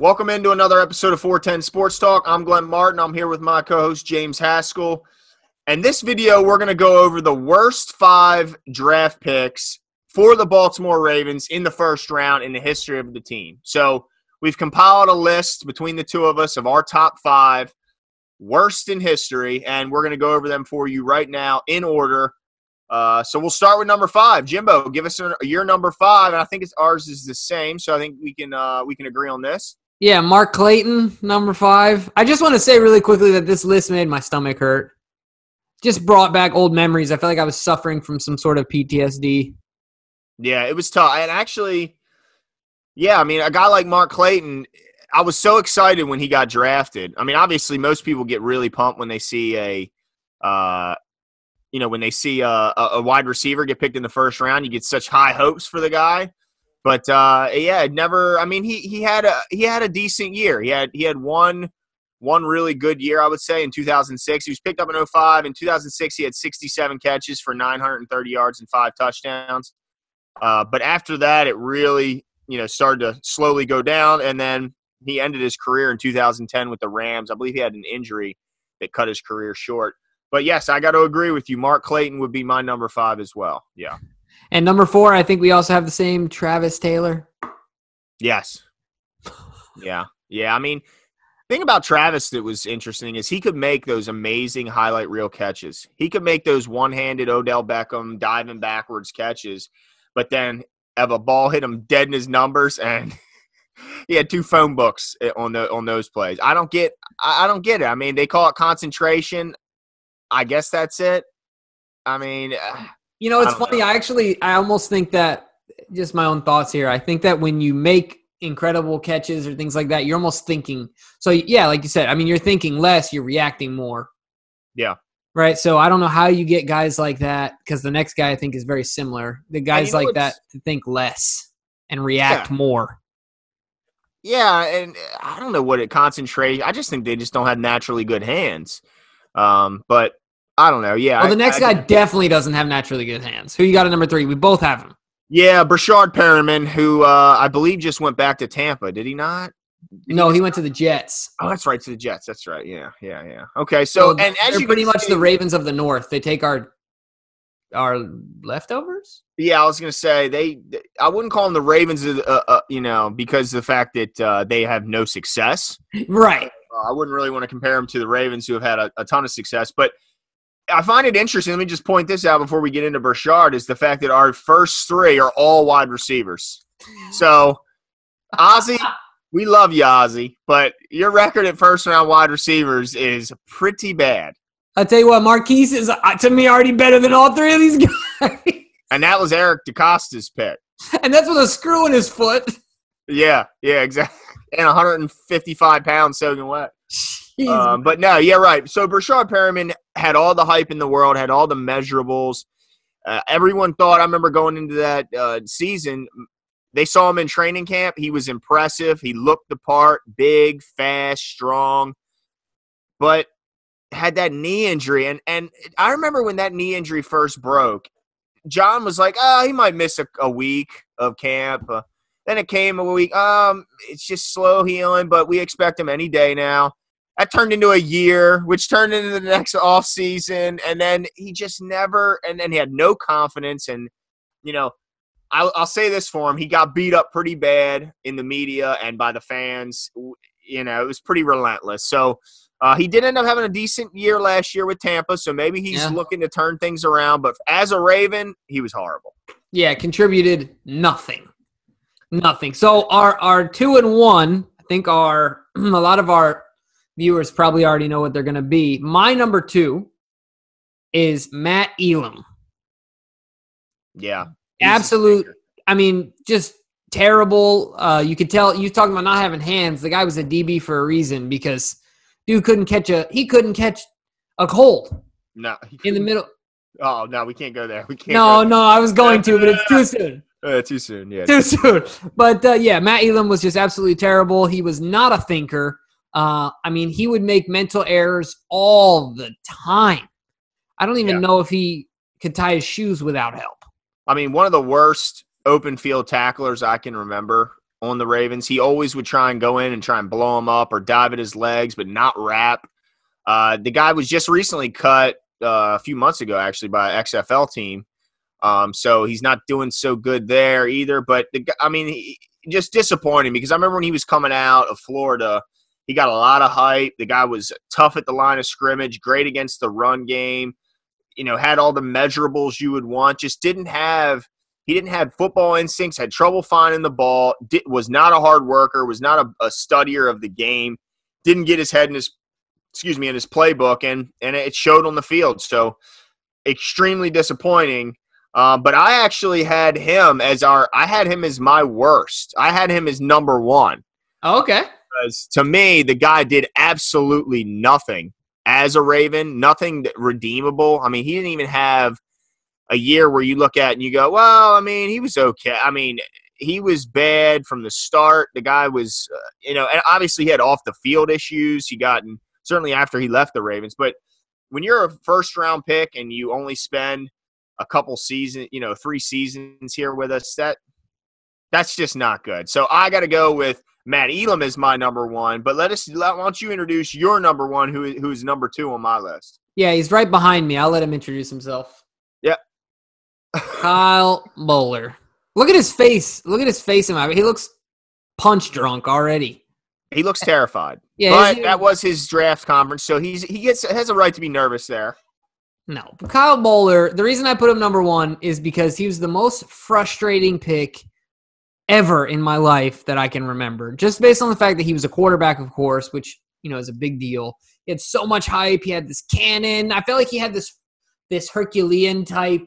Welcome into another episode of 410 Sports Talk. I'm Glenn Martin. I'm here with my co host, James Haskell. And this video, we're going to go over the worst five draft picks for the Baltimore Ravens in the first round in the history of the team. So we've compiled a list between the two of us of our top five worst in history, and we're going to go over them for you right now in order. Uh, so we'll start with number five. Jimbo, give us your number five, and I think it's ours is the same. So I think we can uh, we can agree on this. Yeah, Mark Clayton, number five. I just want to say really quickly that this list made my stomach hurt. Just brought back old memories. I felt like I was suffering from some sort of PTSD. Yeah, it was tough. And actually, yeah, I mean, a guy like Mark Clayton, I was so excited when he got drafted. I mean, obviously, most people get really pumped when they see a, uh, you know, when they see a, a wide receiver get picked in the first round. You get such high hopes for the guy. But uh, yeah, never. I mean, he he had a he had a decent year. He had he had one one really good year, I would say, in 2006. He was picked up in 05. In 2006, he had 67 catches for 930 yards and five touchdowns. Uh, but after that, it really you know started to slowly go down, and then he ended his career in 2010 with the Rams. I believe he had an injury that cut his career short. But yes, I got to agree with you. Mark Clayton would be my number five as well. Yeah. And number four, I think we also have the same Travis Taylor. Yes. Yeah. Yeah. I mean, thing about Travis that was interesting is he could make those amazing highlight reel catches. He could make those one-handed Odell Beckham diving backwards catches, but then have a ball hit him dead in his numbers and he had two phone books eh, on the on those plays. I don't get I don't get it. I mean, they call it concentration. I guess that's it. I mean, you know, it's I funny. Know. I actually I almost think that just my own thoughts here. I think that when you make incredible catches or things like that, you're almost thinking. So yeah, like you said, I mean, you're thinking less, you're reacting more. Yeah. Right. So I don't know how you get guys like that because the next guy I think is very similar. The guys like that to think less and react yeah. more. Yeah, and I don't know what it concentrates. I just think they just don't have naturally good hands. Um, but I don't know. Yeah. Well, the next I, guy I, definitely doesn't have naturally good hands. Who you got at number three? We both have him. Yeah, Breshad Perriman, who uh, I believe just went back to Tampa. Did he not? Did no, he, he went to the Jets. Oh, that's right, to the Jets. That's right. Yeah, yeah, yeah. Okay, so, so and as you pretty much see, the Ravens of the North. They take our our leftovers. Yeah, I was gonna say they. I wouldn't call them the Ravens, uh, uh, you know, because the fact that uh, they have no success. Right. Uh, I wouldn't really want to compare them to the Ravens, who have had a, a ton of success. But I find it interesting. Let me just point this out before we get into Breshad is the fact that our first three are all wide receivers. So, Ozzie, we love you, Ozzie, but your record at first round wide receivers is pretty bad. I'll tell you what, Marquise is uh, to me already better than all three of these guys. And that was Eric DeCosta's pick. And that's with a screw in his foot. Yeah, yeah, exactly. And 155 pounds soaking wet. Um, but no, yeah, right. So Breshad Perriman had all the hype in the world, had all the measurables. Uh, everyone thought. I remember going into that uh, season. They saw him in training camp. He was impressive. He looked the part, big, fast, strong, but had that knee injury. And and I remember when that knee injury first broke. John was like, "Oh, he might miss a, a week of camp." Uh, then it came a week. Um, it's just slow healing, but we expect him any day now that turned into a year, which turned into the next off season, and then he just never. And then he had no confidence, and you know, I'll, I'll say this for him: he got beat up pretty bad in the media and by the fans. You know, it was pretty relentless. So. Uh, he did end up having a decent year last year with Tampa, so maybe he's yeah. looking to turn things around. But as a Raven, he was horrible. Yeah, contributed nothing, nothing. So our our two and one, I think, are a lot of our viewers probably already know what they're going to be. My number two is Matt Elam. Yeah. Absolute. I mean, just terrible. Uh, you could tell you talking about not having hands. The guy was a DB for a reason because dude couldn't catch a he couldn't catch a cold. No, in the middle. Oh no, we can't go there. We can't. No, no, I was going to, but it's too soon. Uh, too soon, yeah. Too soon. But uh, yeah, Matt Elam was just absolutely terrible. He was not a thinker. Uh, I mean, he would make mental errors all the time. I don't even yeah. know if he could tie his shoes without help. I mean, one of the worst open field tacklers I can remember on the Ravens. He always would try and go in and try and blow him up or dive at his legs, but not wrap. Uh, the guy was just recently cut uh, a few months ago, actually, by an XFL team. Um, so he's not doing so good there either. But the, I mean, he, just disappointing because I remember when he was coming out of Florida, he got a lot of hype. The guy was tough at the line of scrimmage, great against the run game. You know, had all the measurables you would want. Just didn't have he didn't have football instincts. Had trouble finding the ball. Did, was not a hard worker. Was not a, a studier of the game. Didn't get his head in his excuse me in his playbook, and and it showed on the field. So extremely disappointing. Uh, but I actually had him as our. I had him as my worst. I had him as number one. okay. Because to me, the guy did absolutely nothing as a Raven. Nothing redeemable. I mean, he didn't even have a year where you look at and you go, well, I mean, he was okay. I mean, he was bad from the start. The guy was, uh, you know, and obviously he had off the field issues. He gotten certainly after he left the Ravens. But when you're a first round pick and you only spend a couple seasons, you know, three seasons here with us, that that's just not good. So I got to go with Matt Elam is my number one. But let us, why don't you introduce your number one, who who's number two on my list? Yeah, he's right behind me. I'll let him introduce himself. Yep. Kyle Boller. Look at his face. Look at his face in my. He looks punch drunk already. He looks terrified. Yeah, but he's- that was his draft conference, so he's he gets has a right to be nervous there. No, Kyle Boller. The reason I put him number one is because he was the most frustrating pick ever in my life that I can remember. Just based on the fact that he was a quarterback, of course, which you know is a big deal. He had so much hype. He had this cannon. I felt like he had this this Herculean type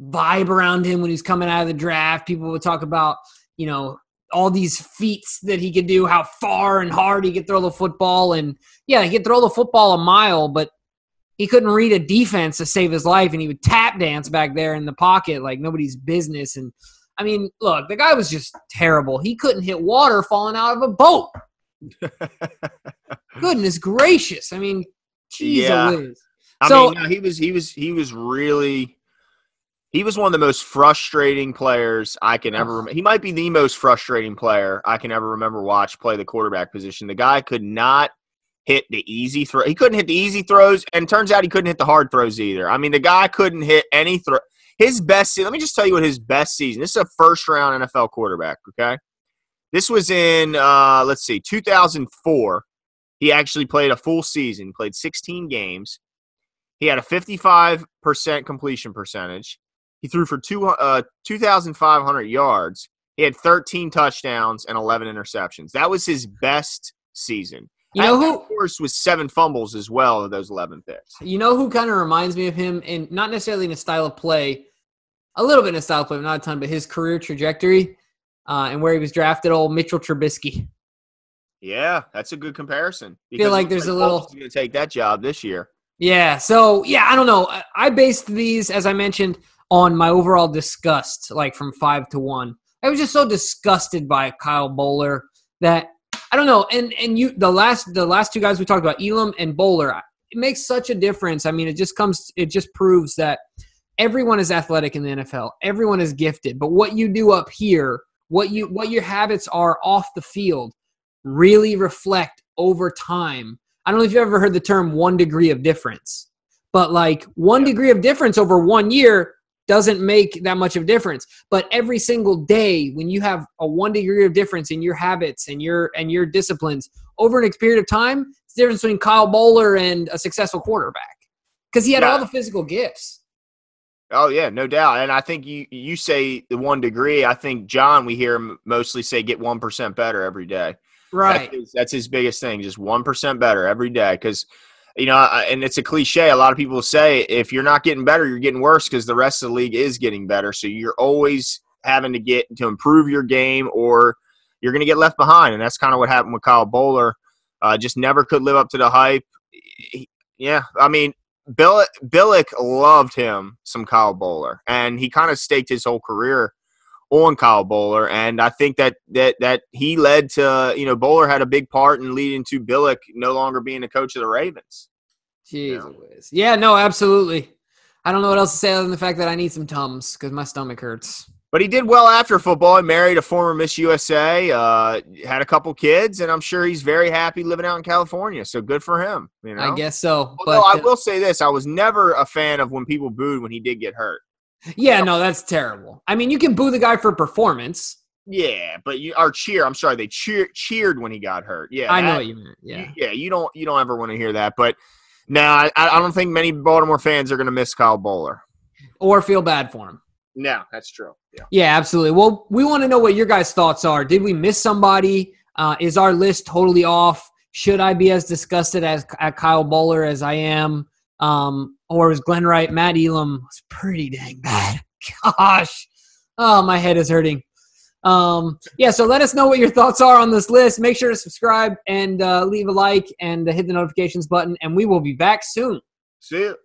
vibe around him when he was coming out of the draft. People would talk about you know all these feats that he could do, how far and hard he could throw the football, and yeah, he could throw the football a mile, but he couldn't read a defense to save his life, and he would tap dance back there in the pocket like nobody's business. And I mean, look, the guy was just terrible. He couldn't hit water falling out of a boat. Goodness gracious! I mean, geez, Yeah. I So- mean, no, he was he was he was really he was one of the most frustrating players I can ever. Rem- he might be the most frustrating player I can ever remember watch play the quarterback position. The guy could not hit the easy throw. He couldn't hit the easy throws, and turns out he couldn't hit the hard throws either. I mean, the guy couldn't hit any throw. His best. se- Let me just tell you what his best season. This is a first round NFL quarterback. Okay, this was in uh, let's see, 2004. He actually played a full season, played 16 games. He had a 55% completion percentage. He threw for two, uh, 2,500 yards. He had 13 touchdowns and 11 interceptions. That was his best season. You know who? Of course, with seven fumbles as well of those 11 picks. You know who kind of reminds me of him, and not necessarily in a style of play, a little bit in a style of play, but not a ton, but his career trajectory uh, and where he was drafted. Old Mitchell Trubisky. Yeah, that's a good comparison. I Feel like there's a little- going to take that job this year. Yeah. So yeah, I don't know. I- I based these, as I mentioned, on my overall disgust, like from five to one. I was just so disgusted by Kyle Boller that I don't know. And and you, the last the last two guys we talked about, Elam and Boller, it makes such a difference. I mean, it just comes, it just proves that everyone is athletic in the NFL. Everyone is gifted, but what you do up here, what you what your habits are off the field, really reflect over time. I don't know if you've ever heard the term one degree of difference, but like one degree of difference over one year doesn't make that much of a difference. But every single day, when you have a one degree of difference in your habits and your and your disciplines over an period of time, it's the difference between Kyle Boller and a successful quarterback because he had all the physical gifts. Oh yeah, no doubt. And I think you you say the one degree. I think John, we hear him mostly say get one percent better every day. Right. That's his, that's his biggest thing, just one percent better every day. Because you know, and it's a cliche. A lot of people say if you're not getting better, you're getting worse because the rest of the league is getting better. So you're always having to get to improve your game, or you're going to get left behind. And that's kind of what happened with Kyle Boller. Uh, just never could live up to the hype. He- yeah, I mean, Bill Billick loved him some Kyle Bowler, and he kind of staked his whole career on Kyle Boller, and I think that that that he led to you know Boller had a big part in leading to Billick no longer being the coach of the Ravens. Jeez Yeah. Whiz. Yeah, no, absolutely. I don't know what else to say other than the fact that I need some Tums because my stomach hurts. but he did well after football. He married a former Miss USA, uh, had a couple kids, and I'm sure he's very happy living out in California. So good for him. You know? I guess so. Although but I will say this, I was never a fan of when people booed when he did get hurt. Yeah, no, that's terrible. I mean, you can boo the guy for performance. Yeah, but you our cheer. I'm sorry, they cheer, cheered when he got hurt. Yeah, I that, know what you meant. Yeah, you, yeah, you don't you don't ever want to hear that. But now I, I don't think many Baltimore fans are going to miss Kyle Boller or feel bad for him. No, that's true. Yeah. Yeah, absolutely. Well, we want to know what your guys' thoughts are. Did we miss somebody? Uh, is our list totally off? Should I be as disgusted as at Kyle Boller as I am? Um, or is Glenn right, Matt Elam was pretty dang bad. Gosh. Oh, my head is hurting. Um, yeah, so let us know what your thoughts are on this list. Make sure to subscribe and uh, leave a like and uh, hit the notifications button, and we will be back soon. See you.